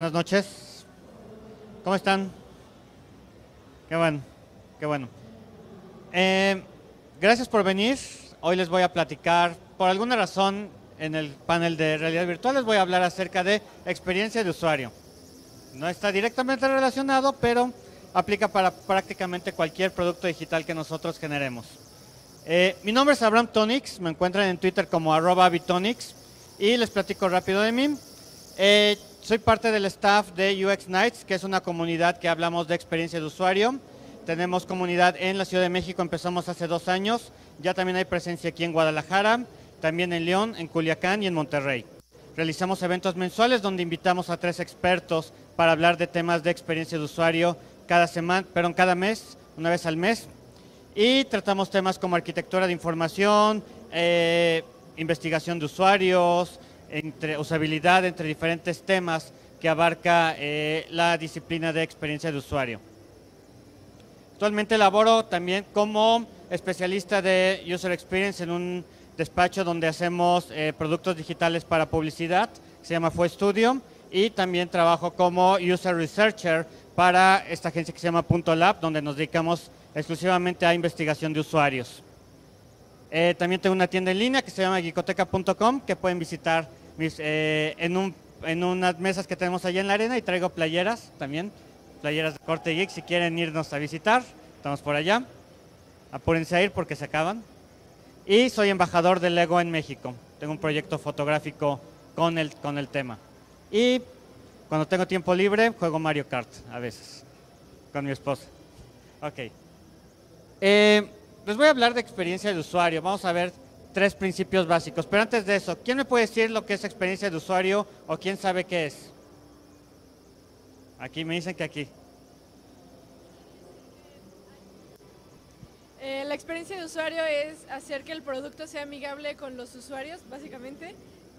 Buenas noches. ¿Cómo están? Qué bueno, qué bueno. Eh, gracias por venir. Hoy les voy a platicar, por alguna razón, en el panel de realidad virtual les voy a hablar acerca de experiencia de usuario. No está directamente relacionado, pero aplica para prácticamente cualquier producto digital que nosotros generemos. Eh, mi nombre es Abraham Tonix, me encuentran en Twitter como arroba y les platico rápido de mí. Eh, soy parte del staff de UX Nights, que es una comunidad que hablamos de experiencia de usuario. Tenemos comunidad en la Ciudad de México, empezamos hace dos años. Ya también hay presencia aquí en Guadalajara, también en León, en Culiacán y en Monterrey. Realizamos eventos mensuales donde invitamos a tres expertos para hablar de temas de experiencia de usuario cada semana, perdón, cada mes, una vez al mes. Y tratamos temas como arquitectura de información, eh, investigación de usuarios, entre usabilidad entre diferentes temas que abarca eh, la disciplina de experiencia de usuario. Actualmente laboro también como especialista de User Experience en un despacho donde hacemos eh, productos digitales para publicidad, se llama Fue Studio, y también trabajo como User Researcher para esta agencia que se llama Punto Lab, donde nos dedicamos exclusivamente a investigación de usuarios. Eh, también tengo una tienda en línea que se llama gicoteca.com que pueden visitar eh, en, en unas mesas que tenemos allá en la arena y traigo playeras también, playeras de corte geek si quieren irnos a visitar, estamos por allá. Apúrense a ir porque se acaban. Y soy embajador de Lego en México. Tengo un proyecto fotográfico con el, con el tema. Y cuando tengo tiempo libre, juego Mario Kart a veces con mi esposa. Ok. Eh, les voy a hablar de experiencia de usuario. Vamos a ver tres principios básicos. Pero antes de eso, ¿quién me puede decir lo que es experiencia de usuario o quién sabe qué es? Aquí me dicen que aquí. Eh, la experiencia de usuario es hacer que el producto sea amigable con los usuarios, básicamente.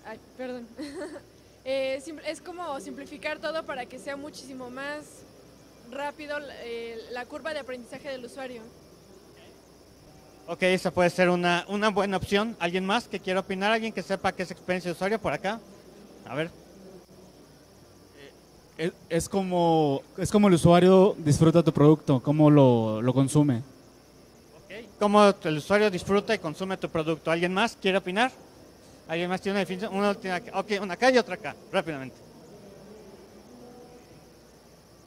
Ay, perdón. Eh, es como simplificar todo para que sea muchísimo más rápido eh, la curva de aprendizaje del usuario. Ok, esa puede ser una, una buena opción. ¿Alguien más que quiera opinar? ¿Alguien que sepa qué es experiencia de usuario por acá? A ver. Eh, es, como, es como el usuario disfruta tu producto, cómo lo, lo consume. Okay. Cómo el usuario disfruta y consume tu producto. ¿Alguien más quiere opinar? ¿Alguien más tiene una definición? Una, ok, una acá y otra acá, rápidamente.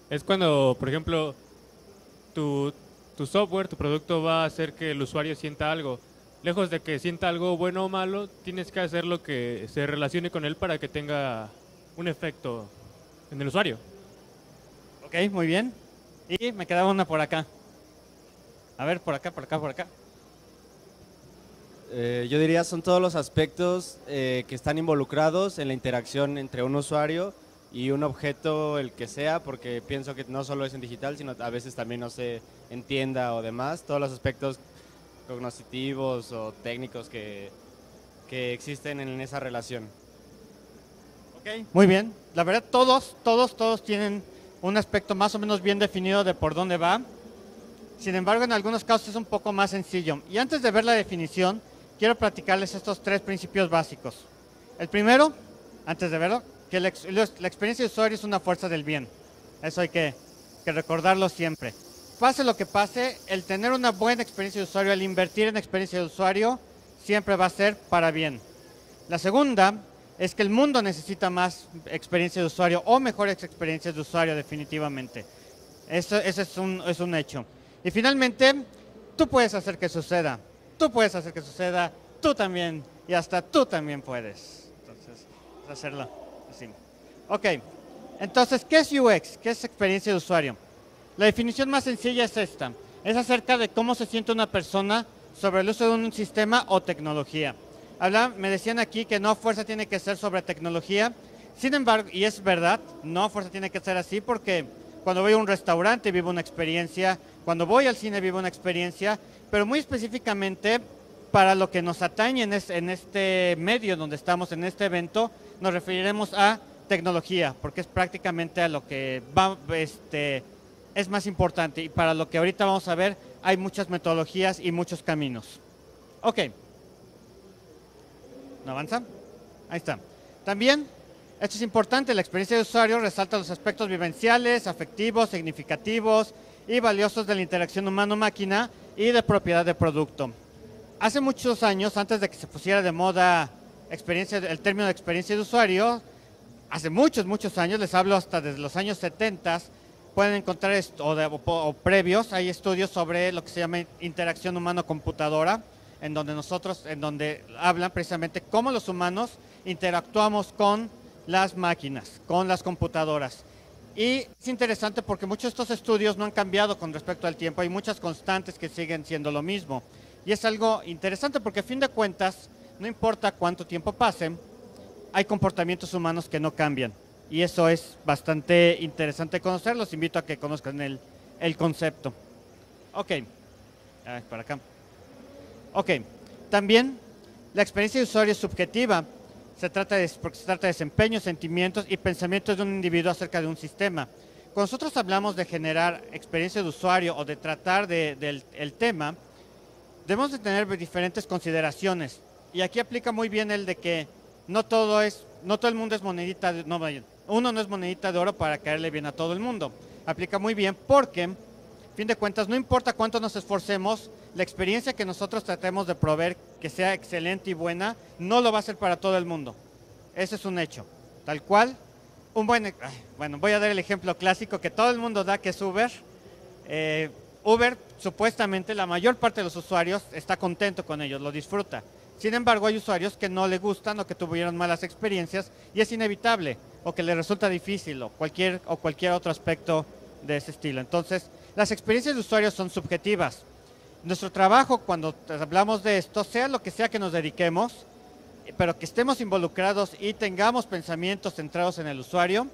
Es cuando, por ejemplo, tu, tu software, tu producto va a hacer que el usuario sienta algo. Lejos de que sienta algo bueno o malo, tienes que hacer lo que se relacione con él para que tenga un efecto en el usuario. Ok, muy bien. Y me quedaba una por acá. A ver, por acá, por acá, por acá. Eh, yo diría son todos los aspectos eh, que están involucrados en la interacción entre un usuario y un objeto, el que sea, porque pienso que no solo es en digital, sino a veces también, no se entienda o demás, todos los aspectos cognitivos o técnicos que, que existen en esa relación. Ok, muy bien. La verdad, todos, todos, todos tienen un aspecto más o menos bien definido de por dónde va. Sin embargo, en algunos casos es un poco más sencillo. Y antes de ver la definición, quiero platicarles estos tres principios básicos. El primero, antes de verlo, que la, experiencia de usuario es una fuerza del bien. Eso hay que, recordarlo siempre. Pase lo que pase, el tener una buena experiencia de usuario, el invertir en experiencia de usuario, siempre va a ser para bien. La segunda es que el mundo necesita más experiencia de usuario o mejores experiencias de usuario definitivamente. Eso, eso es, un, es un hecho. Y finalmente, tú puedes hacer que suceda. Tú puedes hacer que suceda, tú también, y hasta tú también puedes. Entonces, hacerlo. Ok, entonces, ¿qué es UX? ¿Qué es experiencia de usuario? La definición más sencilla es esta. Es acerca de cómo se siente una persona sobre el uso de un sistema o tecnología. Habla, me decían aquí que no fuerza tiene que ser sobre tecnología. Sin embargo, y es verdad, no fuerza tiene que ser así porque cuando voy a un restaurante vivo una experiencia, cuando voy al cine vivo una experiencia, pero muy específicamente para lo que nos atañe en este medio donde estamos, en este evento, nos referiremos a tecnología, porque es prácticamente a lo que va, este, es más importante. Y para lo que ahorita vamos a ver, hay muchas metodologías y muchos caminos. Ok. ¿No avanza? Ahí está. También Esto es importante, la experiencia de usuario resalta los aspectos vivenciales, afectivos, significativos y valiosos de la interacción humano-máquina y de propiedad de producto. Hace muchos años, antes de que se pusiera de moda experiencia, el término de experiencia de usuario, hace muchos, muchos años, les hablo hasta desde los años 70, pueden encontrar, o, de- o o previos, hay estudios sobre lo que se llama interacción humano-computadora, en donde nosotros, en donde hablan precisamente cómo los humanos interactuamos con las máquinas, con las computadoras. Y es interesante porque muchos de estos estudios no han cambiado con respecto al tiempo, hay muchas constantes que siguen siendo lo mismo. Y es algo interesante porque a fin de cuentas, no importa cuánto tiempo pase, hay comportamientos humanos que no cambian. Y eso es bastante interesante conocer. Los invito a que conozcan el, el concepto. Ok. Ah, para acá. Ok. También la experiencia de usuario es subjetiva. Se trata de, porque se trata de sentimientos y pensamientos de un individuo acerca de un sistema. Cuando nosotros hablamos de generar experiencia de usuario o de tratar de- del el tema, debemos de tener diferentes consideraciones. Y aquí aplica muy bien el de que no todo es, no todo el mundo es monedita, de, no uno no es monedita de oro para caerle bien a todo el mundo. Aplica muy bien porque, fin de cuentas, no importa cuánto nos esforcemos, la experiencia que nosotros tratemos de proveer que sea excelente y buena, no lo va a ser para todo el mundo. Ese es un hecho. Tal cual, un buen, bueno, voy a dar el ejemplo clásico que todo el mundo da, que es Uber. Eh, Uber, supuestamente, la mayor parte de los usuarios está contento con ellos, lo disfruta. Sin embargo, hay usuarios que no le gustan o que tuvieron malas experiencias y es inevitable o que le resulta difícil o cualquier, o cualquier otro aspecto de ese estilo. Entonces, las experiencias de usuarios son subjetivas. Nuestro trabajo, cuando hablamos de esto, sea lo que sea que nos dediquemos, pero que estemos involucrados y tengamos pensamientos centrados en el usuario,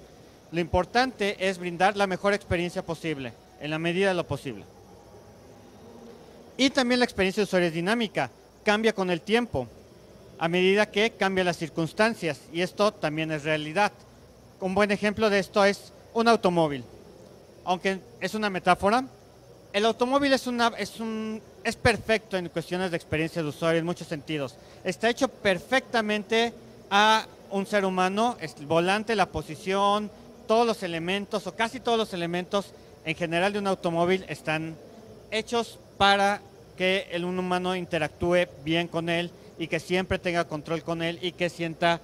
lo importante es brindar la mejor experiencia posible, en la medida de lo posible. Y también la experiencia de usuario es dinámica, cambia con el tiempo, a medida que cambian las circunstancias, y esto también es realidad. Un buen ejemplo de esto es un automóvil. Aunque es una metáfora, el automóvil es, una, es, un, es perfecto en cuestiones de experiencia de usuario en muchos sentidos. Está hecho perfectamente a un ser humano, el volante, la posición, todos los elementos o casi todos los elementos en general de un automóvil están hechos para que el un humano interactúe bien con él y que siempre tenga control con él y que sienta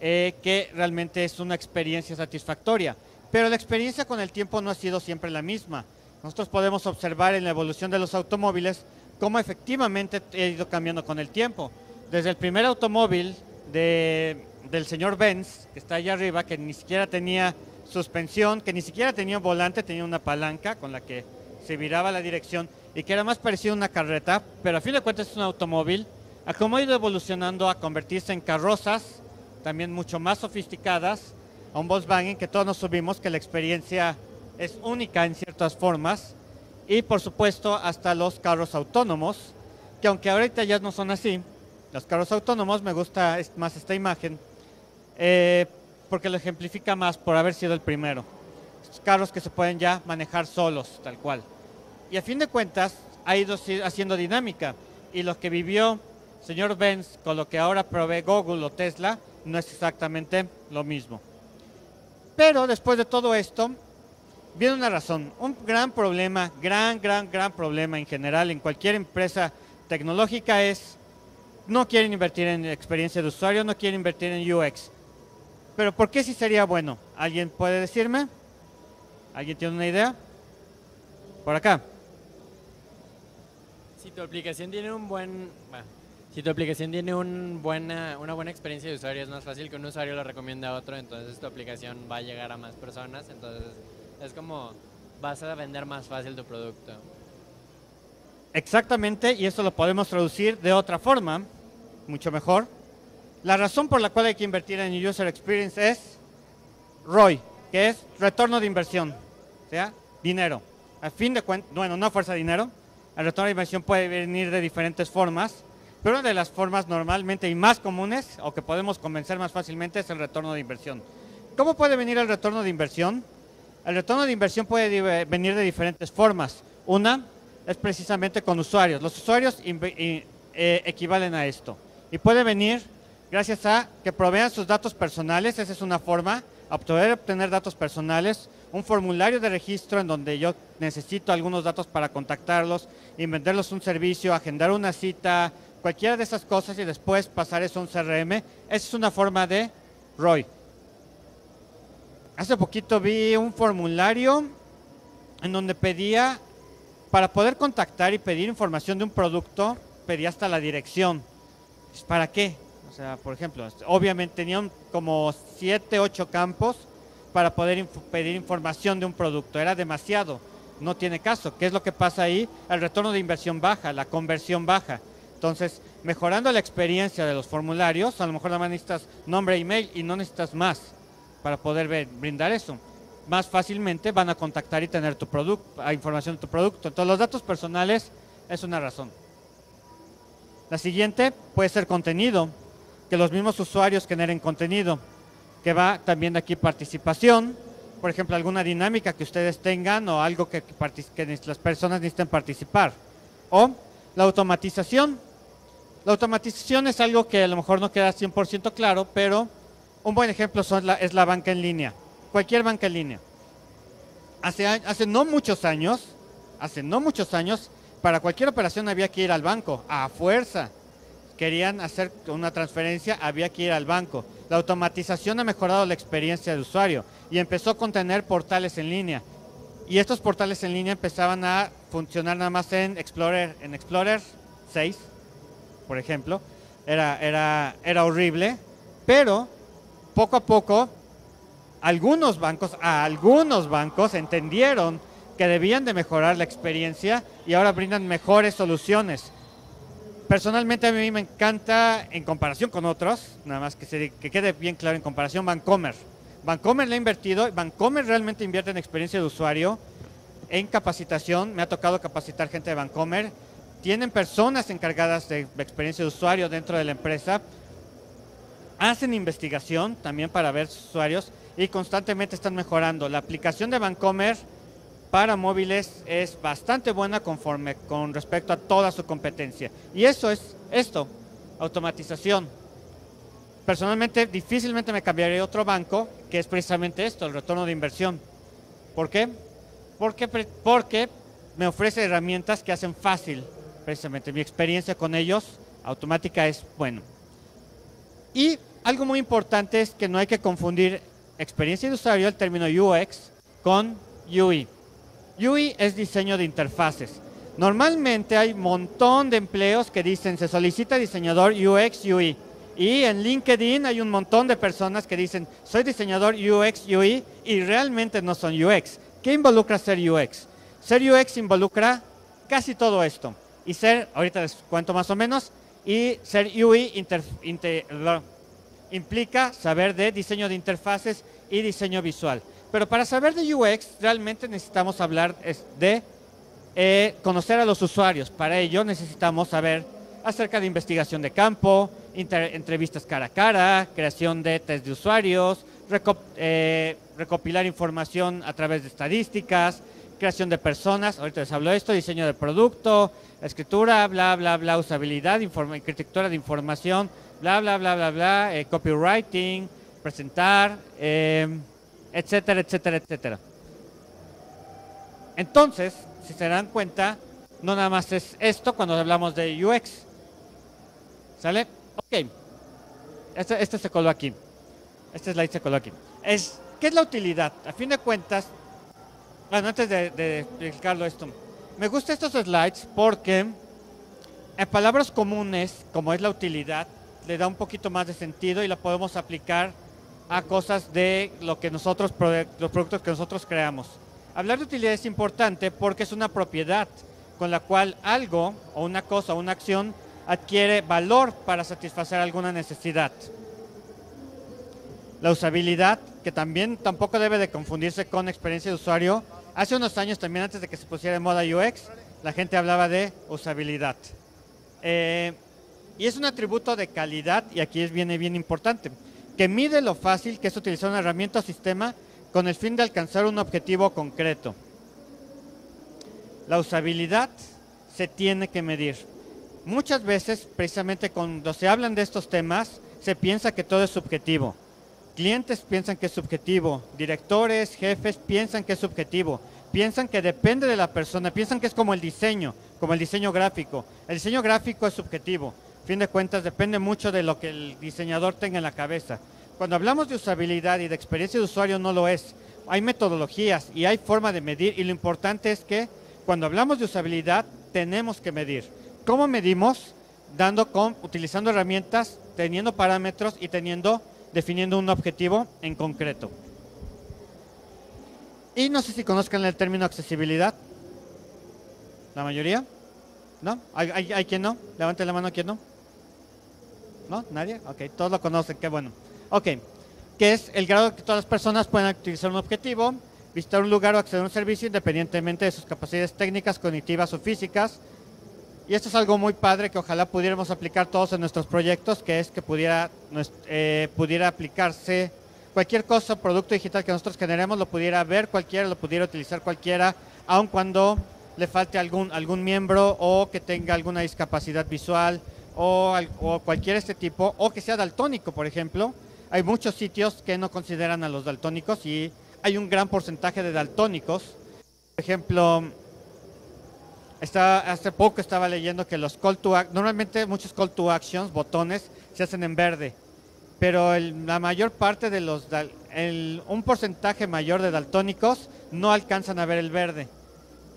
eh, que realmente es una experiencia satisfactoria. Pero la experiencia con el tiempo no ha sido siempre la misma. Nosotros podemos observar en la evolución de los automóviles cómo efectivamente ha ido cambiando con el tiempo. Desde el primer automóvil de- del señor Benz, que está allá arriba, que ni siquiera tenía suspensión, que ni siquiera tenía un volante, tenía una palanca con la que se viraba la dirección y que era más parecido a una carreta, pero a fin de cuentas es un automóvil, a cómo ha ido evolucionando a convertirse en carrozas, también mucho más sofisticadas, a un Volkswagen que todos nos subimos, que la experiencia es única en ciertas formas, y por supuesto hasta los carros autónomos, que aunque ahorita ya no son así, los carros autónomos, me gusta más esta imagen, eh, porque lo ejemplifica más por haber sido el primero. Estos carros que se pueden ya manejar solos, tal cual. Y a fin de cuentas ha ido si- haciendo dinámica, y lo que vivió señor Benz con lo que ahora provee Google o Tesla no es exactamente lo mismo. Pero después de todo esto, viene una razón. Un gran problema, gran, gran, gran problema en general en cualquier empresa tecnológica es no quieren invertir en experiencia de usuario, no quieren invertir en UX. Pero ¿por qué sí sería bueno? ¿Alguien puede decirme? ¿Alguien tiene una idea? Por acá. Si tu aplicación tiene un buen, bueno, si tu aplicación tiene un buena, una buena experiencia de usuario, es más fácil que un usuario lo recomiende a otro, entonces tu aplicación va a llegar a más personas, entonces es como vas a vender más fácil tu producto. Exactamente, y eso lo podemos traducir de otra forma, mucho mejor. La razón por la cual hay que invertir en User Experience es ROI, que es retorno de inversión, o sea, dinero. A fin de cuentas, bueno, no fuerza de dinero, el retorno de inversión puede venir de diferentes formas, pero una de las formas normalmente y más comunes, o que podemos convencer más fácilmente, es el retorno de inversión. ¿Cómo puede venir el retorno de inversión? El retorno de inversión puede di- venir de diferentes formas. Una es precisamente con usuarios. Los usuarios eh, equivalen a esto. Y puede venir gracias a que provean sus datos personales, esa es una forma, a poder obtener datos personales, un formulario de registro en donde yo necesito algunos datos para contactarlos y venderlos un servicio, agendar una cita, cualquiera de esas cosas y después pasar eso a un CRM. Esa es una forma de ROI. Hace poquito vi un formulario en donde pedía, para poder contactar y pedir información de un producto, pedía hasta la dirección. ¿Para qué? O sea, por ejemplo, obviamente tenían como 7, 8 campos para poder pedir información de un producto. Era demasiado, no tiene caso. ¿Qué es lo que pasa ahí? El retorno de inversión baja, la conversión baja. Entonces, mejorando la experiencia de los formularios, a lo mejor nada más necesitas nombre, email y no necesitas más para poder ver, brindar eso. Más fácilmente van a contactar y tener tu producto, información de tu producto. Entonces, los datos personales es una razón. La siguiente puede ser contenido, que los mismos usuarios generen contenido, que va también de aquí participación, por ejemplo, alguna dinámica que ustedes tengan o algo que, las personas necesiten participar. O la automatización. La automatización es algo que a lo mejor no queda 100% claro, pero un buen ejemplo son la, es la banca en línea. Cualquier banca en línea. Hace, hace no muchos años, hace no muchos años, para cualquier operación había que ir al banco, a fuerza. Querían hacer una transferencia, había que ir al banco. La automatización ha mejorado la experiencia del usuario y empezó con tener portales en línea. Y estos portales en línea empezaban a funcionar nada más en Explorer, en Explorer 6, por ejemplo. Era, era, era horrible, pero poco a poco algunos bancos, algunos bancos entendieron que debían de mejorar la experiencia y ahora brindan mejores soluciones. Personalmente a mí me encanta, en comparación con otros, nada más que, quede bien claro, en comparación Bancomer. Bancomer le ha invertido, Bancomer realmente invierte en experiencia de usuario, en capacitación, me ha tocado capacitar gente de Bancomer, tienen personas encargadas de experiencia de usuario dentro de la empresa, hacen investigación también para ver sus usuarios y constantemente están mejorando. La aplicación de Bancomer para móviles es bastante buena conforme con respecto a toda su competencia. Y eso es esto, automatización. Personalmente difícilmente me cambiaría otro banco, que es precisamente esto, el retorno de inversión. ¿Por qué? Porque, porque me ofrece herramientas que hacen fácil, precisamente mi experiencia con ellos automática es bueno. Y algo muy importante es que no hay que confundir experiencia de usuario, el término UX, con UI. UI es diseño de interfaces. Normalmente hay un montón de empleos que dicen se solicita diseñador UX, UI. Y en LinkedIn hay un montón de personas que dicen soy diseñador UX, UI y realmente no son UX. ¿Qué involucra ser UX? Ser UX involucra casi todo esto. Y ser, ahorita les cuento más o menos, y ser UI implica saber de diseño de interfaces y diseño visual. Pero para saber de UX realmente necesitamos hablar de eh, conocer a los usuarios. Para ello necesitamos saber acerca de investigación de campo, entrevistas cara a cara, creación de test de usuarios, eh, recopilar información a través de estadísticas, creación de personas, ahorita les hablo de esto, diseño de producto, escritura, bla, bla, bla, usabilidad, arquitectura de información, bla, bla, bla, bla, bla, eh, copywriting, presentar, eh, etcétera, etcétera, etcétera. Entonces, si se dan cuenta, no nada más es esto cuando hablamos de UX. ¿Sale? Ok. Este, este se coló aquí. Este slide se coló aquí. Es, ¿Qué es la utilidad? A fin de cuentas, bueno, antes de, explicarlo esto, me gustan estos slides porque en palabras comunes, como es la utilidad, le da un poquito más de sentido y la podemos aplicar a cosas de lo que nosotros, los productos que nosotros creamos. Hablar de utilidad es importante porque es una propiedad con la cual algo o una cosa o una acción adquiere valor para satisfacer alguna necesidad. La usabilidad, que también tampoco debe de confundirse con experiencia de usuario. Hace unos años también antes de que se pusiera de moda UX, la gente hablaba de usabilidad. Eh, y es un atributo de calidad, y aquí viene bien importante, que mide lo fácil que es utilizar una herramienta o sistema con el fin de alcanzar un objetivo concreto. La usabilidad se tiene que medir. Muchas veces, precisamente cuando se hablan de estos temas, se piensa que todo es subjetivo. Clientes piensan que es subjetivo, directores, jefes piensan que es subjetivo, piensan que depende de la persona, piensan que es como el diseño, como el diseño gráfico. El diseño gráfico es subjetivo, fin de cuentas depende mucho de lo que el diseñador tenga en la cabeza. Cuando hablamos de usabilidad y de experiencia de usuario no lo es. Hay metodologías y hay forma de medir y lo importante es que cuando hablamos de usabilidad tenemos que medir. ¿Cómo medimos? Dando con, utilizando herramientas, teniendo parámetros y teniendo, definiendo un objetivo en concreto. Y no sé si conozcan el término accesibilidad. ¿La mayoría? ¿No? ¿Hay, hay, hay quien no? Levante la mano quien no. ¿No? ¿Nadie? Ok, todos lo conocen, qué bueno. Ok, que es el grado que todas las personas pueden utilizar un objetivo, visitar un lugar o acceder a un servicio independientemente de sus capacidades técnicas, cognitivas o físicas. Y esto es algo muy padre que ojalá pudiéramos aplicar todos en nuestros proyectos, que es que pudiera, eh, pudiera aplicarse cualquier cosa, producto digital que nosotros generemos, lo pudiera ver cualquiera, lo pudiera utilizar cualquiera, aun cuando le falte algún, algún miembro o que tenga alguna discapacidad visual o, o cualquier este tipo, o que sea daltónico, por ejemplo. Hay muchos sitios que no consideran a los daltónicos y hay un gran porcentaje de daltónicos. Por ejemplo, está, hace poco estaba leyendo que los call to normalmente muchos call to actions, botones, se hacen en verde, pero la mayor parte de los, un porcentaje mayor de daltónicos no alcanzan a ver el verde.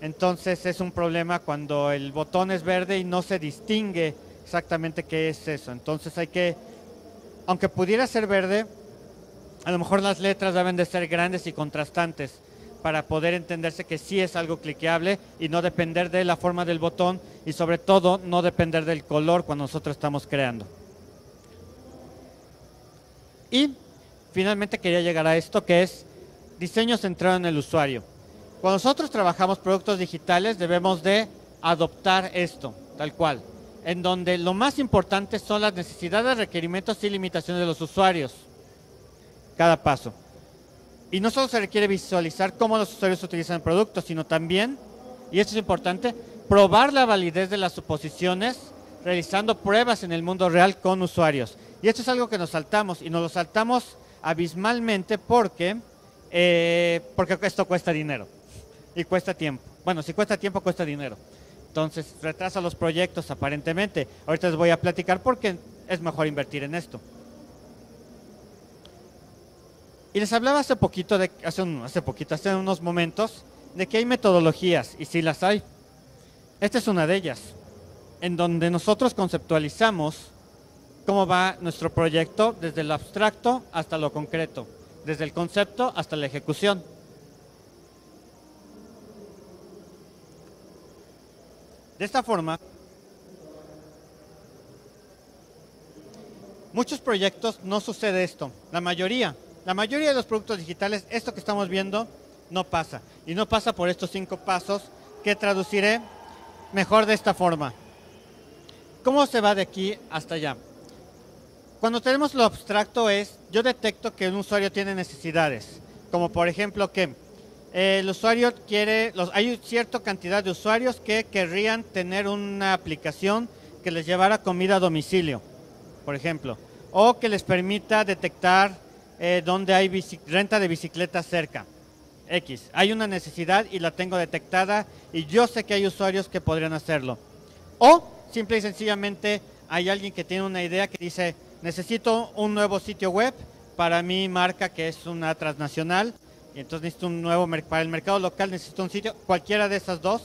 Entonces es un problema cuando el botón es verde y no se distingue exactamente qué es eso. Entonces hay que, aunque pudiera ser verde, a lo mejor las letras deben de ser grandes y contrastantes para poder entenderse que sí es algo cliqueable y no depender de la forma del botón y sobre todo no depender del color cuando nosotros estamos creando. Y finalmente quería llegar a esto que es diseño centrado en el usuario. Cuando nosotros trabajamos productos digitales debemos de adoptar esto, tal cual, en donde lo más importante son las necesidades, requerimientos y limitaciones de los usuarios. Cada paso. Y no solo se requiere visualizar cómo los usuarios utilizan el producto, sino también, y esto es importante, probar la validez de las suposiciones realizando pruebas en el mundo real con usuarios. Y esto es algo que nos saltamos, y nos lo saltamos abismalmente porque, eh, porque esto cuesta dinero y cuesta tiempo. Bueno, si cuesta tiempo, cuesta dinero. Entonces, retrasa los proyectos aparentemente. Ahorita les voy a platicar por qué es mejor invertir en esto. Y les hablaba hace poquito, de, hace, poquito, hace unos momentos, de que hay metodologías, y sí las hay. Esta es una de ellas, en donde nosotros conceptualizamos cómo va nuestro proyecto desde lo abstracto hasta lo concreto, desde el concepto hasta la ejecución. De esta forma, muchos proyectos no sucede esto, la mayoría. La mayoría de los productos digitales, esto que estamos viendo, no pasa. Y no pasa por estos cinco pasos que traduciré mejor de esta forma. ¿Cómo se va de aquí hasta allá? Cuando tenemos lo abstracto es, yo detecto que un usuario tiene necesidades, como por ejemplo que el usuario quiere, los, hay cierta cantidad de usuarios que querrían tener una aplicación que les llevara comida a domicilio, por ejemplo, o que les permita detectar eh, dónde hay renta de bicicletas cerca. X. Hay una necesidad y la tengo detectada y yo sé que hay usuarios que podrían hacerlo. O simple y sencillamente hay alguien que tiene una idea que dice, necesito un nuevo sitio web para mi marca que es una transnacional y entonces necesito un nuevo para el mercado local necesito un sitio, cualquiera de esas dos,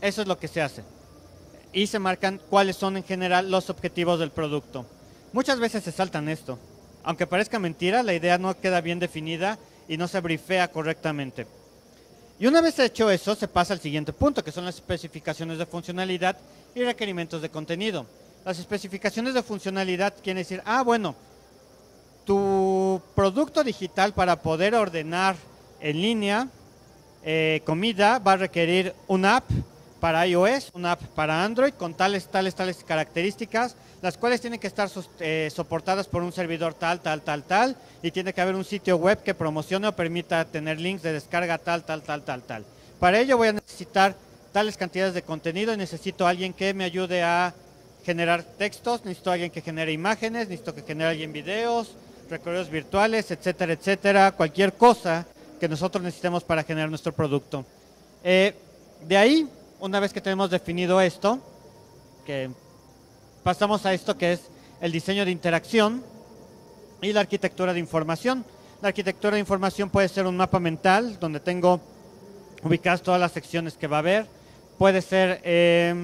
eso es lo que se hace. Y se marcan cuáles son en general los objetivos del producto. Muchas veces se saltan esto. Aunque parezca mentira, la idea no queda bien definida y no se brifea correctamente. Y una vez hecho eso, se pasa al siguiente punto, que son las especificaciones de funcionalidad y requerimientos de contenido. Las especificaciones de funcionalidad quieren decir, ah, bueno, tu producto digital para poder ordenar en línea, eh, comida, va a requerir una app para iOS, una app para Android con tales, tales, tales características, las cuales tienen que estar eh, soportadas por un servidor tal, tal, tal, tal, y tiene que haber un sitio web que promocione o permita tener links de descarga tal, tal, tal, tal, tal. Para ello voy a necesitar tales cantidades de contenido y necesito a alguien que me ayude a generar textos, necesito alguien que genere imágenes, necesito que genere alguien videos, recorridos virtuales, etcétera, etcétera, cualquier cosa que nosotros necesitemos para generar nuestro producto. Eh, de ahí, una vez que tenemos definido esto, que pasamos a esto que es el diseño de interacción y la arquitectura de información. La arquitectura de información puede ser un mapa mental donde tengo ubicadas todas las secciones que va a haber. Puede ser eh,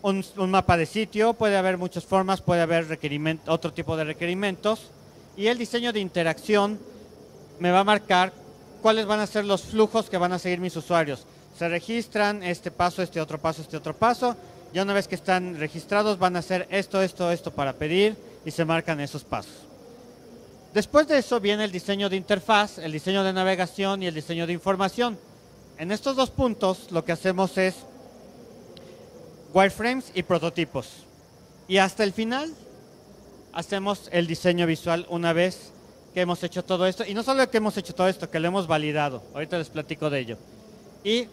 un, un mapa de sitio, puede haber muchas formas, puede haber otro tipo de requerimientos. Y el diseño de interacción me va a marcar cuáles van a ser los flujos que van a seguir mis usuarios. Se registran este paso, este otro paso, este otro paso. Ya una vez que están registrados van a hacer esto, esto, esto para pedir y se marcan esos pasos. Después de eso viene el diseño de interfaz, el diseño de navegación y el diseño de información. En estos dos puntos lo que hacemos es wireframes y prototipos. Y hasta el final hacemos el diseño visual una vez que hemos hecho todo esto. Y no solo que hemos hecho todo esto, que lo hemos validado. Ahorita les platico de ello. Y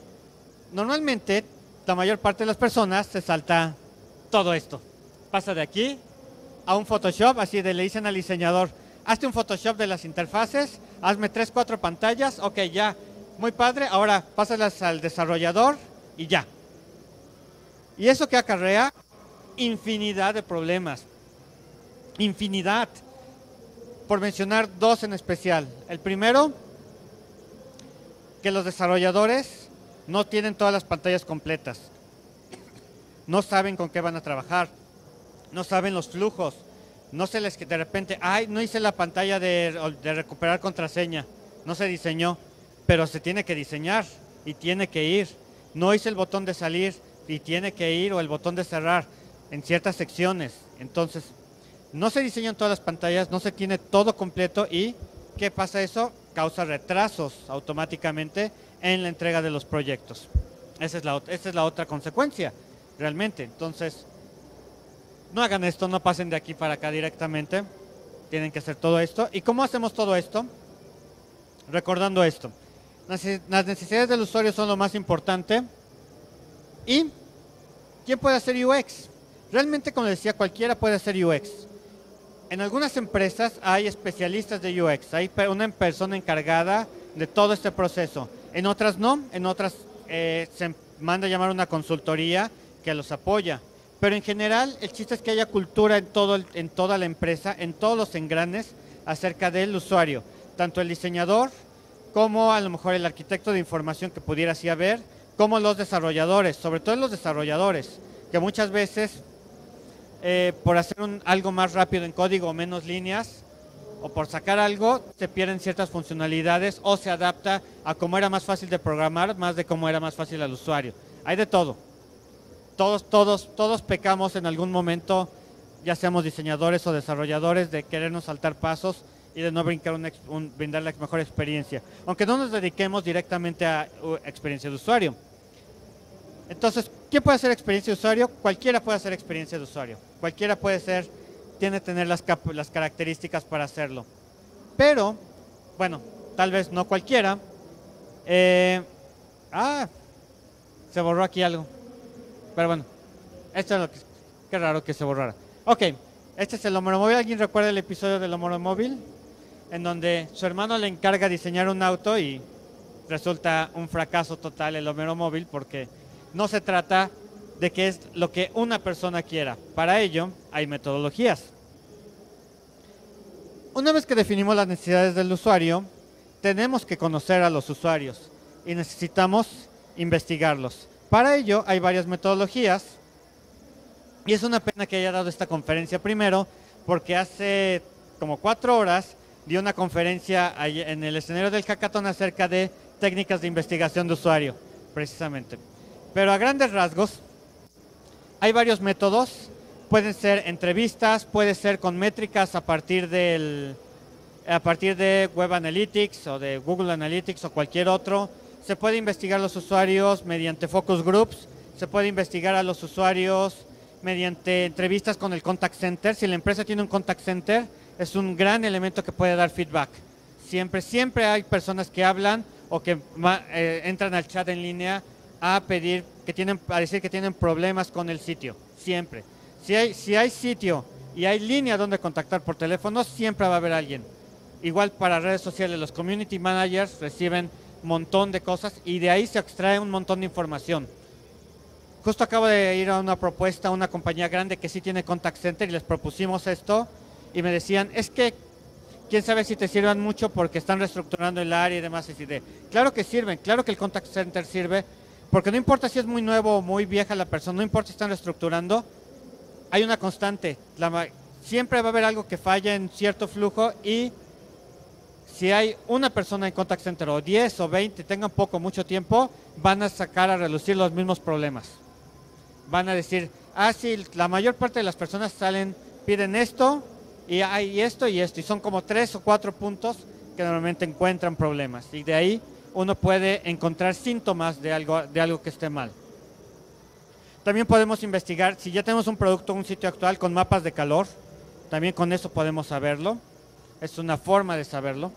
normalmente la mayor parte de las personas se salta todo esto. Pasa de aquí a un Photoshop, así de le dicen al diseñador, hazte un Photoshop de las interfaces, hazme tres, cuatro pantallas, ok, ya, muy padre, ahora pásalas al desarrollador y ya. Y eso que acarrea infinidad de problemas, infinidad. Por mencionar dos en especial. El primero, que los desarrolladores no tienen todas las pantallas completas. No saben con qué van a trabajar. No saben los flujos. No se les que de repente, ay, no hice la pantalla de, de recuperar contraseña. No se diseñó, pero se tiene que diseñar y tiene que ir. No hice el botón de salir y tiene que ir o el botón de cerrar en ciertas secciones. Entonces, no se diseñan todas las pantallas, no se tiene todo completo y ¿qué pasa eso? Causa retrasos automáticamente en la entrega de los proyectos. Esa es la, esa es la otra consecuencia, realmente. Entonces, no hagan esto, no pasen de aquí para acá directamente. Tienen que hacer todo esto. ¿Y cómo hacemos todo esto? Recordando esto. Las necesidades del usuario son lo más importante. ¿Y quién puede hacer UX? Realmente, como decía, cualquiera puede hacer UX. En algunas empresas hay especialistas de UX, hay una persona encargada de todo este proceso. En otras no, en otras eh, se manda a llamar una consultoría que los apoya. Pero en general el chiste es que haya cultura en, en toda la empresa, en todos los engranes acerca del usuario. Tanto el diseñador como a lo mejor el arquitecto de información que pudiera así haber, como los desarrolladores, sobre todo los desarrolladores, que muchas veces eh, por hacer un- algo más rápido en código o menos líneas, o por sacar algo, se pierden ciertas funcionalidades o se adapta a cómo era más fácil de programar, más de cómo era más fácil al usuario. Hay de todo. Todos, todos, todos pecamos en algún momento, ya seamos diseñadores o desarrolladores, de querernos saltar pasos y de no brincar ex- un- brindar la mejor experiencia. Aunque no nos dediquemos directamente a experiencia de usuario. Entonces, ¿quién puede hacer experiencia de usuario? Cualquiera puede hacer experiencia de usuario. Cualquiera puede ser, tiene que tener las, las características para hacerlo. Pero, bueno, tal vez no cualquiera. Eh, ah, se borró aquí algo. Pero bueno, esto es lo que... Qué raro que se borrara. Ok, este es el Móvil. ¿Alguien recuerda el episodio del Móvil? En donde su hermano le encarga diseñar un auto y resulta un fracaso total el Homero Móvil porque no se trata de que es lo que una persona quiera. Para ello hay metodologías. Una vez que definimos las necesidades del usuario, tenemos que conocer a los usuarios y necesitamos investigarlos. Para ello hay varias metodologías y es una pena que haya dado esta conferencia primero porque hace como cuatro horas dio una conferencia en el escenario del hackathon acerca de técnicas de investigación de usuario, precisamente. Pero a grandes rasgos, hay varios métodos. Pueden ser entrevistas, puede ser con métricas a partir del a partir de Web Analytics o de Google Analytics o cualquier otro. Se puede investigar a los usuarios mediante focus groups, se puede investigar a los usuarios mediante entrevistas con el contact center. Si la empresa tiene un contact center, es un gran elemento que puede dar feedback. Siempre, siempre hay personas que hablan o que eh, entran al chat en línea a pedir que tienen, a decir que tienen problemas con el sitio. Siempre. Si hay, si hay sitio y hay línea donde contactar por teléfono, siempre va a haber alguien. Igual para redes sociales, los community managers reciben montón de cosas y de ahí se extrae un montón de información. Justo acabo de ir a una propuesta a una compañía grande que sí tiene contact center y les propusimos esto y me decían, es que quién sabe si te sirvan mucho porque están reestructurando el área y demás. Y de, claro que sirven, claro que el contact center sirve, porque no importa si es muy nuevo o muy vieja la persona, no importa si están reestructurando, hay una constante. La siempre va a haber algo que falla en cierto flujo y si hay una persona en contact center o 10 o 20, tengan poco, mucho tiempo, van a sacar a relucir los mismos problemas. Van a decir, ah, sí, la mayor parte de las personas salen, piden esto y hay esto y esto. Y son como tres o cuatro puntos que normalmente encuentran problemas. Y de ahí uno puede encontrar síntomas de algo, de algo que esté mal. También podemos investigar, si ya tenemos un producto, un sitio actual con mapas de calor, también con eso podemos saberlo. Es una forma de saberlo.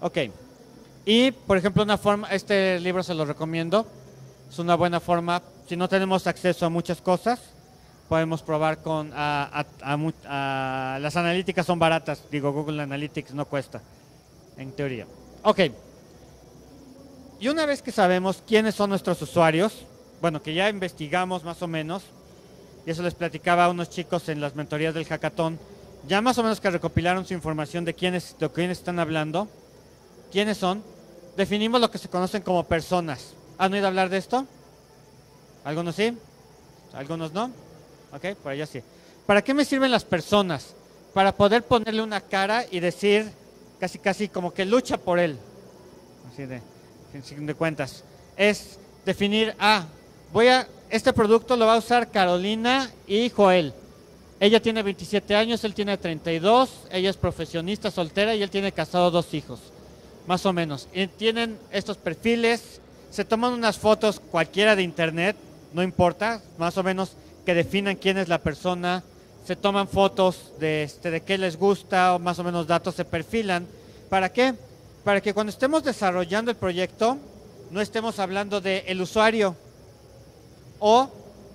Ok. Y, por ejemplo, una forma, este libro se lo recomiendo. Es una buena forma, si no tenemos acceso a muchas cosas, podemos probar con, las analíticas son baratas, digo, Google Analytics no cuesta, en teoría. Ok. Y una vez que sabemos quiénes son nuestros usuarios, bueno, que ya investigamos más o menos, y eso les platicaba a unos chicos en las mentorías del hackathon, ya más o menos que recopilaron su información de quiénes, de quiénes están hablando, quiénes son, definimos lo que se conocen como personas. ¿Han oído hablar de esto? ¿Algunos sí? ¿Algunos no? Ok, por allá sí. ¿Para qué me sirven las personas? Para poder ponerle una cara y decir casi casi como que lucha por él. Así de, sin, sin de cuentas. Es definir, ah, voy a, este producto lo va a usar Carolina y Joel. Ella tiene 27 años, él tiene 32, ella es profesionista soltera y él tiene casado dos hijos, más o menos. Tienen estos perfiles, se toman unas fotos cualquiera de internet, no importa, más o menos que definan quién es la persona, se toman fotos de, este, de qué les gusta o más o menos datos se perfilan. ¿Para qué? Para que cuando estemos desarrollando el proyecto no estemos hablando del el usuario o,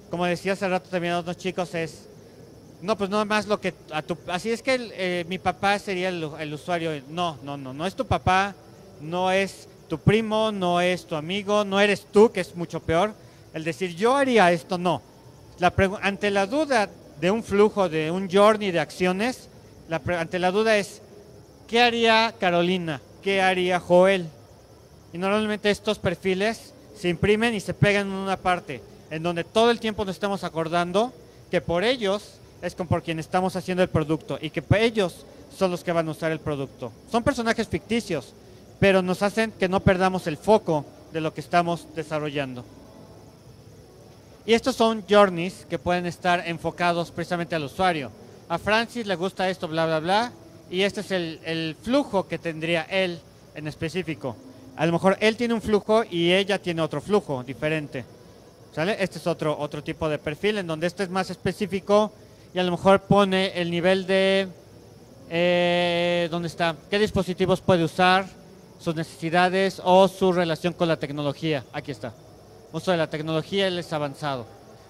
como decía hace rato también a otros chicos, es no, pues no más lo que a tu, así es que eh, mi papá sería el, usuario. No, no, no, no es tu papá, no es tu primo, no es tu amigo, no eres tú, que es mucho peor. El decir yo haría esto, no. Ante la duda de un flujo, de un journey de acciones, ante la duda es ¿qué haría Carolina? ¿Qué haría Joel? Y normalmente estos perfiles se imprimen y se pegan en una parte, en donde todo el tiempo nos estamos acordando que por ellos es con por quien estamos haciendo el producto y que ellos son los que van a usar el producto. Son personajes ficticios, pero nos hacen que no perdamos el foco de lo que estamos desarrollando. Y estos son journeys que pueden estar enfocados precisamente al usuario. A Francis le gusta esto, bla, bla, bla, y este es el, flujo que tendría él en específico. A lo mejor él tiene un flujo y ella tiene otro flujo diferente. Este es otro, otro tipo de perfil en donde este es más específico y a lo mejor pone el nivel de... Eh, ¿Dónde está? ¿Qué dispositivos puede usar? Sus necesidades o su relación con la tecnología. Aquí está. Uso de la tecnología, él es avanzado.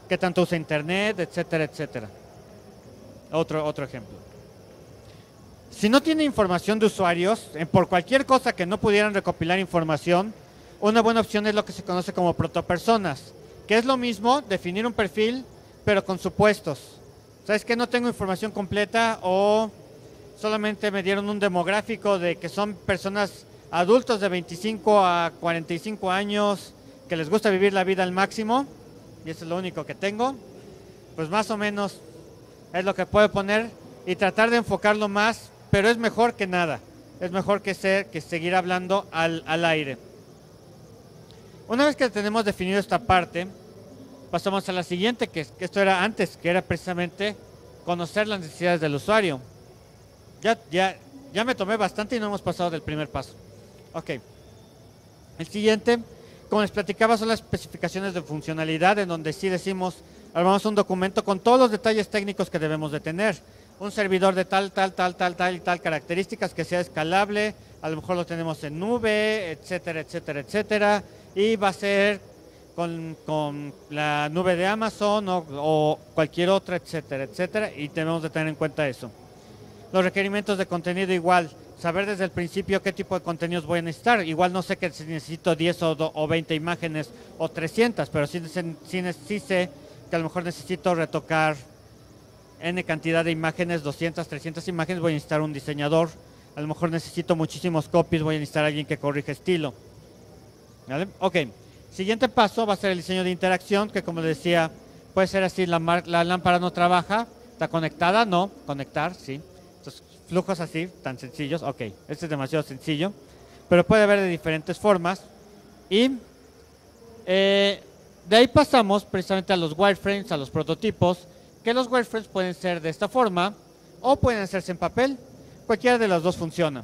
¿Qué tanto usa Internet? Etcétera, etcétera. Otro, otro ejemplo. Si no tiene información de usuarios, por cualquier cosa que no pudieran recopilar información, una buena opción es lo que se conoce como protopersonas, que es lo mismo definir un perfil, pero con supuestos. ¿Sabes que no tengo información completa o solamente me dieron un demográfico de que son personas adultos de 25 a 45 años que les gusta vivir la vida al máximo? Y eso es lo único que tengo. Pues más o menos es lo que puedo poner y tratar de enfocarlo más, pero es mejor que nada. Es mejor que, ser, que seguir hablando al, al aire. Una vez que tenemos definido esta parte, pasamos a la siguiente, que, esto era antes, que era precisamente conocer las necesidades del usuario. Ya, ya, ya me tomé bastante y no hemos pasado del primer paso. Ok. El siguiente, como les platicaba, son las especificaciones de funcionalidad, en donde sí decimos, armamos un documento con todos los detalles técnicos que debemos de tener. Un servidor de tal, tal, tal, tal, tal y tal características que sea escalable, a lo mejor lo tenemos en nube, etcétera, etcétera, etcétera, y va a ser con, con la nube de Amazon o, cualquier otra, etcétera, etcétera, y debemos de tener en cuenta eso. Los requerimientos de contenido igual, saber desde el principio qué tipo de contenidos voy a necesitar. Igual no sé que si necesito 10 o, o 20 imágenes o 300, pero sí, sí, sí sé que a lo mejor necesito retocar N cantidad de imágenes, 200, 300 imágenes, voy a necesitar un diseñador. A lo mejor necesito muchísimos copies, voy a necesitar alguien que corrija estilo. ¿Vale? Ok. Siguiente paso va a ser el diseño de interacción, que como les decía, puede ser así, la, la lámpara no trabaja, está conectada, no, conectar, sí. Entonces, flujos así, tan sencillos, ok, este es demasiado sencillo, pero puede haber de diferentes formas. Y eh, de ahí pasamos precisamente a los wireframes, a los prototipos, que los wireframes pueden ser de esta forma o pueden hacerse en papel. Cualquiera de las dos funciona.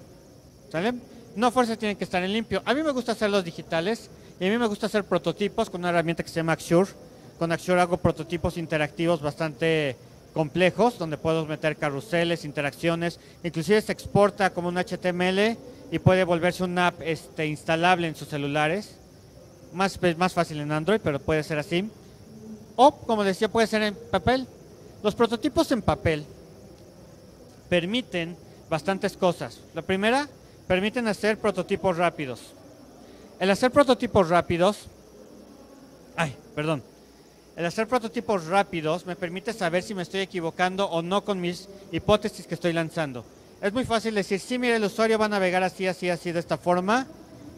¿Sale? No fuerza tienen que estar en limpio. A mí me gusta hacerlos digitales y a mí me gusta hacer prototipos con una herramienta que se llama Axure. Con Axure hago prototipos interactivos bastante complejos donde puedo meter carruseles, interacciones, inclusive se exporta como un HTML y puede volverse una app este, instalable en sus celulares. Más, más fácil en Android, pero puede ser así. O, como decía, puede ser en papel. Los prototipos en papel permiten bastantes cosas. La primera, permiten hacer prototipos rápidos. El hacer prototipos rápidos, ay, perdón, el hacer prototipos rápidos me permite saber si me estoy equivocando o no con mis hipótesis que estoy lanzando. Es muy fácil decir, sí, mire, el usuario va a navegar así, así, así, de esta forma,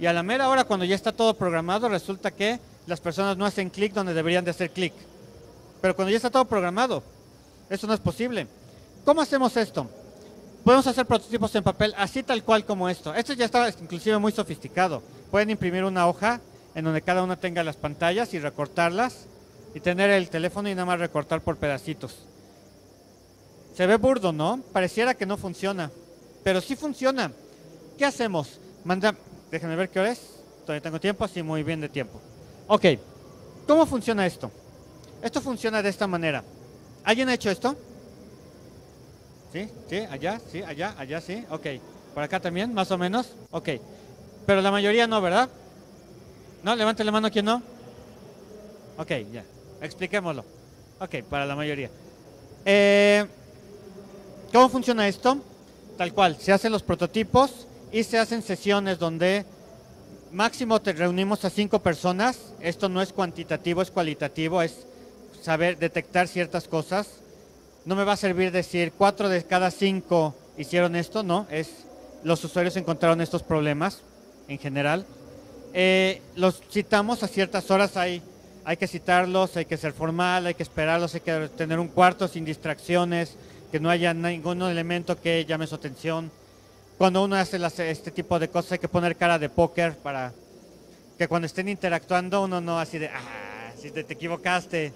y a la mera hora, cuando ya está todo programado, resulta que las personas no hacen clic donde deberían de hacer clic. Pero cuando ya está todo programado, eso no es posible. ¿Cómo hacemos esto? Podemos hacer prototipos en papel así tal cual como esto. Esto ya está inclusive muy sofisticado. Pueden imprimir una hoja en donde cada una tenga las pantallas y recortarlas y tener el teléfono y nada más recortar por pedacitos. Se ve burdo, ¿no? Pareciera que no funciona, pero sí funciona. ¿Qué hacemos? Manda, déjenme ver qué hora es. Todavía tengo tiempo, sí, muy bien de tiempo. Ok, ¿cómo funciona esto? Esto funciona de esta manera. ¿Alguien ha hecho esto? ¿Sí? ¿Sí? ¿Allá? ¿Sí? ¿Allá? ¿Allá? ¿Sí? Ok. ¿Por acá también? ¿Más o menos? Ok. Pero la mayoría no, ¿verdad? ¿No? Levante la mano quien no. Ok, ya. Expliquémoslo. Ok, para la mayoría. Eh, ¿Cómo funciona esto? Tal cual, se hacen los prototipos y se hacen sesiones donde máximo te reunimos a cinco personas. Esto no es cuantitativo, es cualitativo, es saber detectar ciertas cosas. No me va a servir decir cuatro de cada cinco hicieron esto, no, es los usuarios encontraron estos problemas en general. Eh, los citamos a ciertas horas, hay, hay que citarlos, hay que ser formal, hay que esperarlos, hay que tener un cuarto sin distracciones, que no haya ningún elemento que llame su atención. Cuando uno hace las- este tipo de cosas hay que poner cara de póker para que cuando estén interactuando uno no así de, ah, si te, te equivocaste.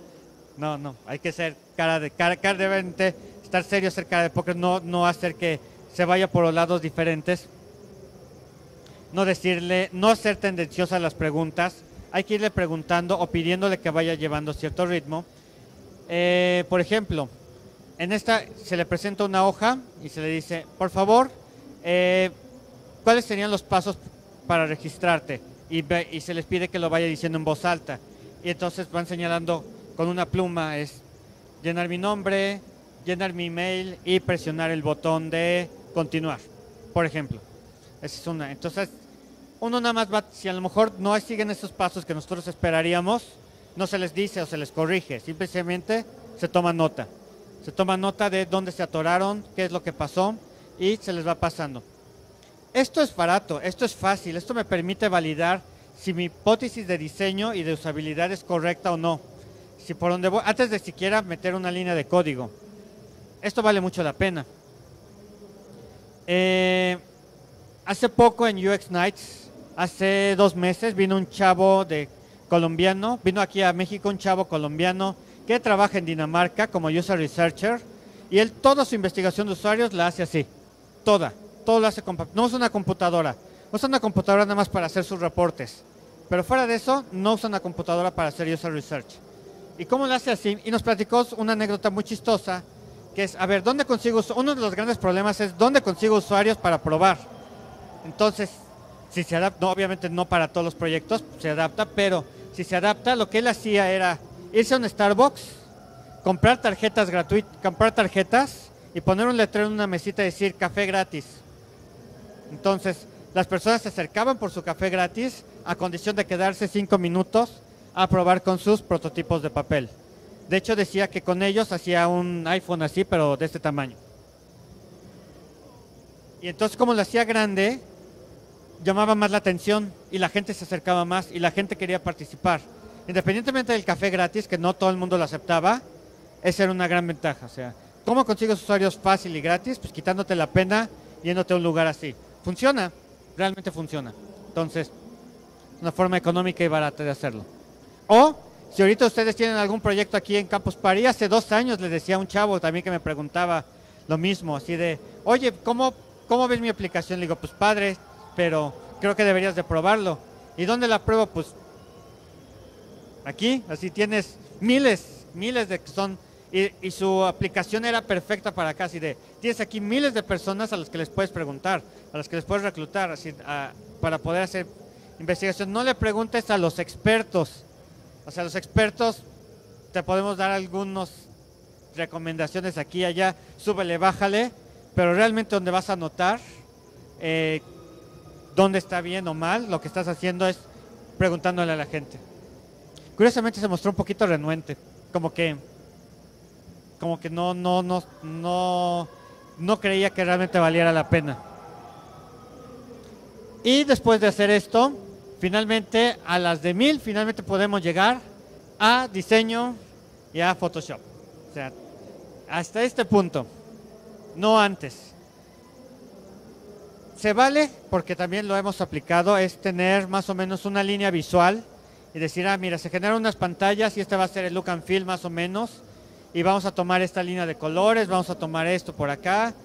No, no, hay que ser cara de, cara, cara de estar serio, hacer cara de póker, no, no hacer que se vaya por los lados diferentes. No decirle, no ser tendenciosa a las preguntas. Hay que irle preguntando o pidiéndole que vaya llevando cierto ritmo. Eh, por ejemplo, en esta se le presenta una hoja y se le dice, por favor, eh, ¿cuáles serían los pasos para registrarte? Y se les pide que lo vaya diciendo en voz alta. Y entonces van señalando con una pluma, es llenar mi nombre, llenar mi email y presionar el botón de continuar, por ejemplo. Esa es una. Entonces, uno nada más va, si a lo mejor no siguen esos pasos que nosotros esperaríamos, no se les dice o se les corrige, simplemente se toma nota. Se toma nota de dónde se atoraron, qué es lo que pasó y se les va pasando. Esto es barato, esto es fácil, esto me permite validar si mi hipótesis de diseño y de usabilidad es correcta o no. Si por donde voy, antes de siquiera meter una línea de código. Esto vale mucho la pena. Eh, hace poco en UX Nights, hace dos meses, vino un chavo de colombiano, vino aquí a México un chavo colombiano que trabaja en Dinamarca como user researcher y él toda su investigación de usuarios la hace así, toda, todo lo hace con no usa una computadora, usa una computadora nada más para hacer sus reportes, pero fuera de eso no usa una computadora para hacer user research. ¿Y cómo lo hace así? Y nos platicó una anécdota muy chistosa, que es, a ver, ¿dónde consigo? Uno de los grandes problemas es dónde consigo usuarios para probar. Entonces, si se adapta, no, obviamente no para todos los proyectos, se adapta, pero si se adapta, lo que él hacía era irse a un Starbucks, comprar tarjetas gratuitas, comprar tarjetas y poner un letrero en una mesita y decir café gratis. Entonces, las personas se acercaban por su café gratis a condición de quedarse cinco minutos a probar con sus prototipos de papel. De hecho, decía que con ellos hacía un iPhone así, pero de este tamaño. Y entonces, como lo hacía grande, llamaba más la atención y la gente se acercaba más y la gente quería participar. Independientemente del café gratis, que no todo el mundo lo aceptaba, esa era una gran ventaja. O sea, ¿cómo consigues usuarios fácil y gratis? Pues quitándote la pena yéndote a un lugar así. Funciona, realmente funciona. Entonces, una forma económica y barata de hacerlo. O, si ahorita ustedes tienen algún proyecto aquí en Campus Party, hace dos años les decía a un chavo también que me preguntaba lo mismo, así de, oye, ¿cómo, cómo ves mi aplicación? Le digo, pues padre, pero creo que deberías de probarlo. ¿Y dónde la pruebo? Pues aquí, así tienes miles, miles de que son, y, su aplicación era perfecta para acá, así de, tienes aquí miles de personas a las que les puedes preguntar, a las que les puedes reclutar, así, para poder hacer investigación. No le preguntes a los expertos, o sea, los expertos te podemos dar algunas recomendaciones aquí y allá, súbele, bájale, pero realmente donde vas a notar eh, dónde está bien o mal, lo que estás haciendo es preguntándole a la gente. Curiosamente se mostró un poquito renuente, como que como que no no no no no creía que realmente valiera la pena. Y después de hacer esto, finalmente a las de mil, finalmente podemos llegar a diseño y a Photoshop. O sea, hasta este punto, no antes. Se vale, porque también lo hemos aplicado, es tener más o menos una línea visual y decir, ah, mira, se generan unas pantallas y este va a ser el look and feel más o menos. Y vamos a tomar esta línea de colores, vamos a tomar esto por acá,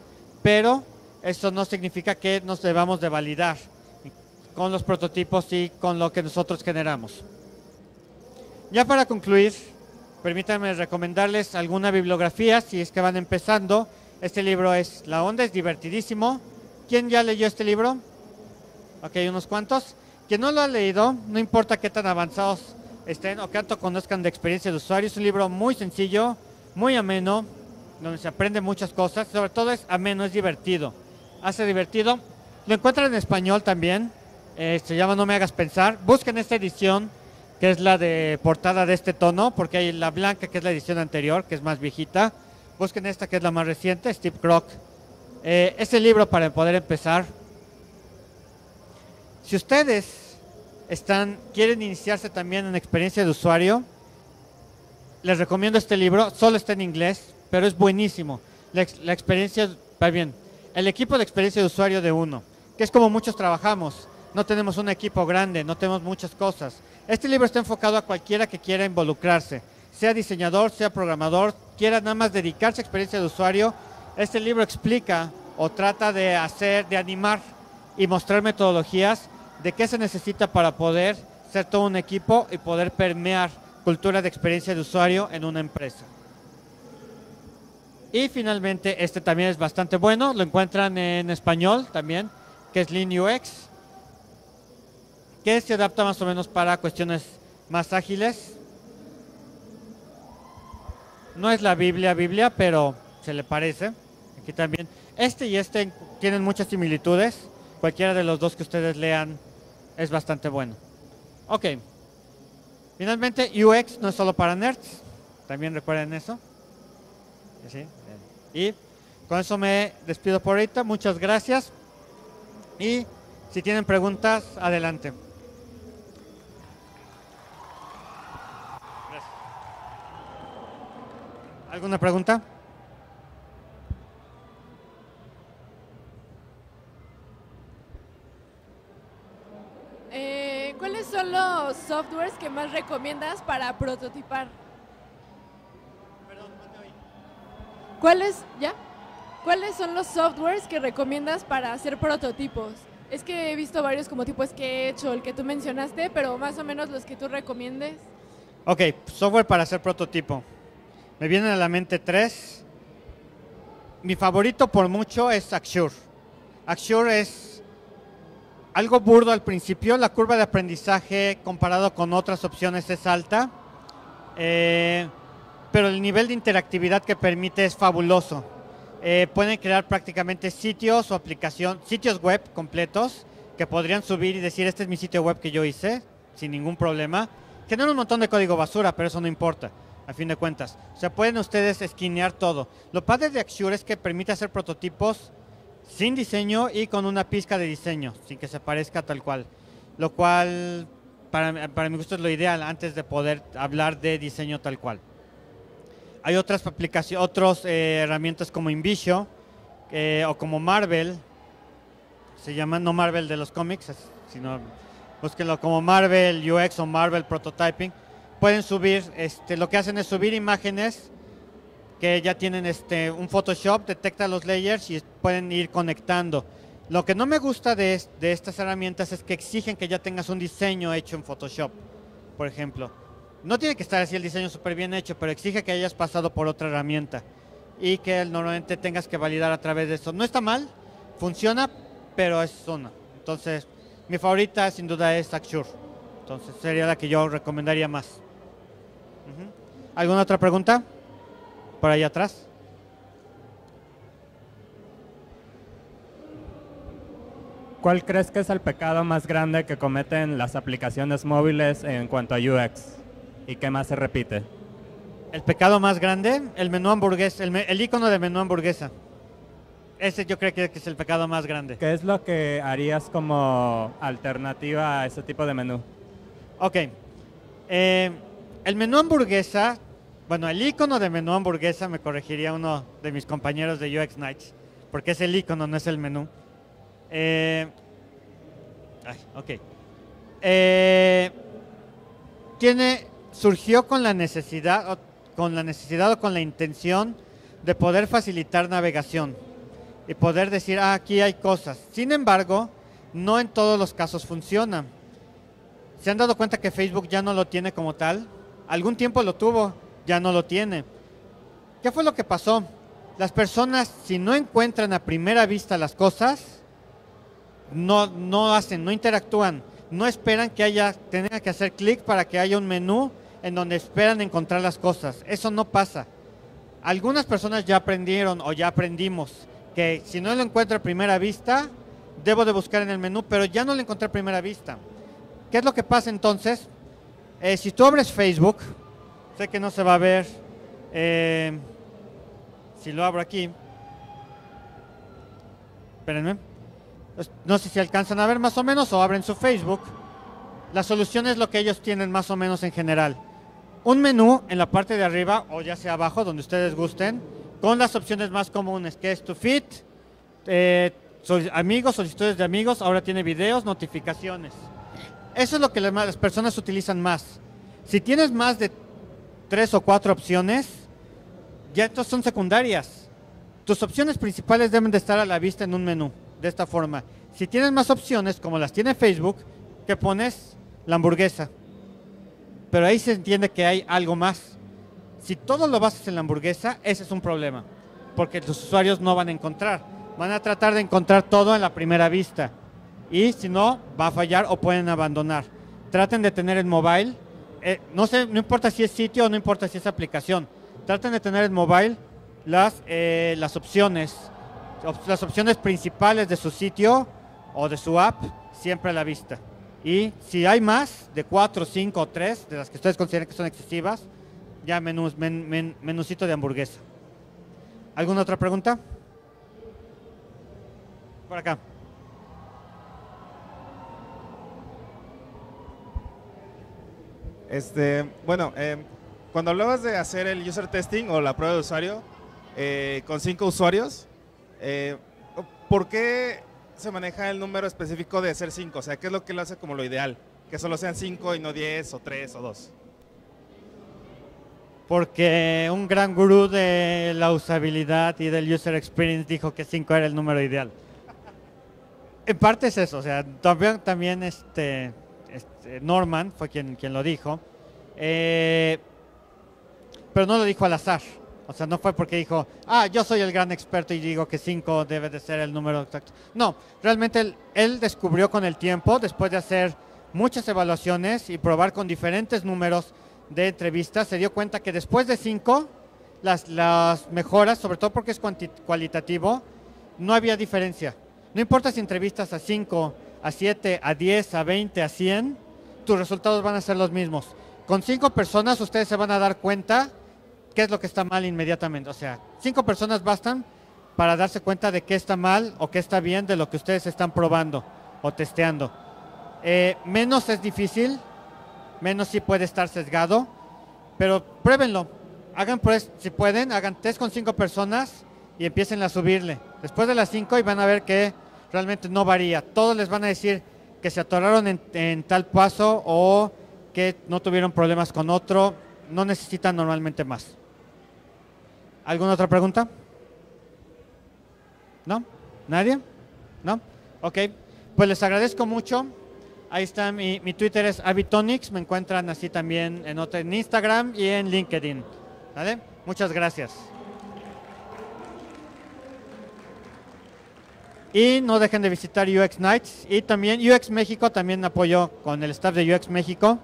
pero eso no significa que nos debamos de validar con los prototipos y con lo que nosotros generamos. Ya para concluir, permítanme recomendarles alguna bibliografía si es que van empezando. Este libro es La Onda, es divertidísimo. ¿Quién ya leyó este libro? Ok, unos cuantos. Quien no lo ha leído, no importa qué tan avanzados estén o qué tanto conozcan de experiencia de usuario, es un libro muy sencillo, muy ameno, donde se aprende muchas cosas, sobre todo es ameno, es divertido. Hace divertido. Lo encuentran en español también, eh, se llama No me hagas pensar. Busquen esta edición, que es la de portada de este tono, porque hay la blanca, que es la edición anterior, que es más viejita. Busquen esta, que es la más reciente, Steve Kroc. Eh, este libro para poder empezar. Si ustedes están, quieren iniciarse también en experiencia de usuario, les recomiendo este libro. Solo está en inglés, pero es buenísimo. La, la experiencia, va bien. El equipo de experiencia de usuario de uno, que es como muchos trabajamos. No tenemos un equipo grande, no tenemos muchas cosas. Este libro está enfocado a cualquiera que quiera involucrarse, sea diseñador, sea programador, quiera nada más dedicarse a experiencia de usuario. Este libro explica o trata de hacer, de animar y mostrar metodologías de qué se necesita para poder ser todo un equipo y poder permear cultura de experiencia de usuario en una empresa. Y finalmente, este también es bastante bueno, lo encuentran en español también, que es Lean UX, que se adapta más o menos para cuestiones más ágiles. No es la Biblia, Biblia, pero se le parece. Aquí también. Este y este tienen muchas similitudes. Cualquiera de los dos que ustedes lean es bastante bueno. Ok. Finalmente, UX no es solo para nerds. También recuerden eso. Y con eso me despido por ahorita. Muchas gracias. Y si tienen preguntas, adelante. ¿Alguna pregunta? Eh, ¿Cuáles son los softwares que más recomiendas para prototipar? ¿Cuáles, ya? ¿Cuáles son los softwares que recomiendas para hacer prototipos? Es que he visto varios como tipo Sketch o el que tú mencionaste, pero más o menos los que tú recomiendes. Ok, software para hacer prototipo. Me vienen a la mente tres. Mi favorito por mucho es Axure. Axure es algo burdo al principio, la curva de aprendizaje comparado con otras opciones es alta, eh, pero el nivel de interactividad que permite es fabuloso. Eh, pueden crear prácticamente sitios o aplicación, sitios web completos que podrían subir y decir, este es mi sitio web que yo hice, sin ningún problema. Genera un montón de código basura, pero eso no importa, a fin de cuentas. O sea, pueden ustedes esquinear todo. Lo padre de Axure es que permite hacer prototipos sin diseño y con una pizca de diseño, sin que se parezca tal cual. Lo cual, para, para mi gusto, es lo ideal antes de poder hablar de diseño tal cual. Hay otras aplicaciones, otras eh, herramientas como InVisio eh, o como Marvel, se llaman no Marvel de los cómics, sino búsquenlo como Marvel UX o Marvel Prototyping. Pueden subir, este, lo que hacen es subir imágenes que ya tienen este, un Photoshop, detecta los layers y pueden ir conectando. Lo que no me gusta de, de estas herramientas es que exigen que ya tengas un diseño hecho en Photoshop, por ejemplo. No tiene que estar así el diseño súper bien hecho, pero exige que hayas pasado por otra herramienta y que normalmente tengas que validar a través de eso. No está mal, funciona, pero es una. Entonces, mi favorita sin duda es Axure. Entonces, sería la que yo recomendaría más. ¿Alguna otra pregunta? Por ahí atrás. ¿Cuál crees que es el pecado más grande que cometen las aplicaciones móviles en cuanto a UX? ¿Y qué más se repite? El pecado más grande, el menú hamburguesa, el, me- el icono de menú hamburguesa. Ese yo creo que es el pecado más grande. ¿Qué es lo que harías como alternativa a ese tipo de menú? Ok. Eh, el menú hamburguesa, bueno, el icono de menú hamburguesa me corregiría uno de mis compañeros de UX Nights, porque es el icono, no es el menú. Eh, ay, ok. Eh, tiene, surgió con la necesidad, o- con la necesidad o con la intención de poder facilitar navegación y poder decir, ah, aquí hay cosas. Sin embargo, no en todos los casos funciona. ¿Se han dado cuenta que Facebook ya no lo tiene como tal? Algún tiempo lo tuvo, ya no lo tiene. ¿Qué fue lo que pasó? Las personas, si no encuentran a primera vista las cosas, no, no hacen, no interactúan, no esperan que haya, tengan que hacer clic para que haya un menú en donde esperan encontrar las cosas. Eso no pasa. Algunas personas ya aprendieron o ya aprendimos que si no lo encuentro a primera vista, debo de buscar en el menú, pero ya no lo encontré a primera vista. ¿Qué es lo que pasa entonces? Eh, si tú abres Facebook, sé que no se va a ver, eh, si lo abro aquí, espérenme, no sé si alcanzan a ver más o menos o abren su Facebook, la solución es lo que ellos tienen más o menos en general. Un menú en la parte de arriba o ya sea abajo, donde ustedes gusten, con las opciones más comunes, que es to fit, eh, amigos, solicitudes de amigos, ahora tiene videos, notificaciones. Eso es lo que las personas utilizan más. Si tienes más de tres o cuatro opciones, ya estas son secundarias. Tus opciones principales deben de estar a la vista en un menú, de esta forma. Si tienes más opciones, como las tiene Facebook, que pones la hamburguesa. Pero ahí se entiende que hay algo más. Si todo lo basas en la hamburguesa, ese es un problema, porque los usuarios no van a encontrar. Van a tratar de encontrar todo en la primera vista. Y si no, va a fallar o pueden abandonar. Traten de tener en mobile, eh, no sé, no importa si es sitio o no importa si es aplicación. Traten de tener en mobile las, eh, las opciones, op- las opciones principales de su sitio o de su app siempre a la vista. Y si hay más de 4, 5 o 3 de las que ustedes consideren que son excesivas, ya menús, men- men- de hamburguesa. ¿Alguna otra pregunta? Por acá. Este, bueno, eh, cuando hablabas de hacer el user testing o la prueba de usuario eh, con cinco usuarios, eh, ¿por qué se maneja el número específico de ser cinco? O sea, ¿qué es lo que lo hace como lo ideal? Que solo sean cinco y no diez o tres o dos. Porque un gran gurú de la usabilidad y del user experience dijo que 5 era el número ideal. En parte es eso, o sea, también, también este, este, Norman fue quien, quien lo dijo, eh, pero no lo dijo al azar. O sea, no fue porque dijo, ah, yo soy el gran experto y digo que 5 debe de ser el número exacto. No, realmente él, descubrió con el tiempo, después de hacer muchas evaluaciones y probar con diferentes números de entrevistas, se dio cuenta que después de 5, las, las mejoras, sobre todo porque es cualitativo, no había diferencia. No importa si entrevistas a 5, a 7, a 10, a 20, a 100, tus resultados van a ser los mismos. Con 5 personas ustedes se van a dar cuenta qué es lo que está mal inmediatamente. O sea, 5 personas bastan para darse cuenta de qué está mal o qué está bien de lo que ustedes están probando o testeando. Eh, menos es difícil, menos sí puede estar sesgado, pero pruébenlo. Hagan pues, si pueden, hagan test con cinco personas y empiecen a subirle. Después de las cinco y van a ver que realmente no varía. Todos les van a decir que se atoraron en, en tal paso o que no tuvieron problemas con otro. No necesitan normalmente más. ¿Alguna otra pregunta? ¿No? ¿Nadie? ¿No? Ok. Pues les agradezco mucho. Ahí está mi, mi Twitter es Avitonix. Me encuentran así también en, otro, en Instagram y en LinkedIn. Muchas gracias. Y no dejen de visitar UX Nights. Y también UX México también apoyó con el staff de UX México.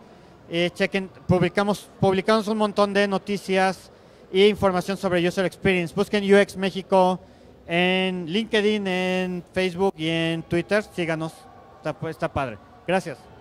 Eh, chequen, publicamos, publicamos un montón de noticias e información sobre User Experience. Busquen UX México en LinkedIn, en Facebook y en Twitter. Síganos. Está, está padre. Gracias.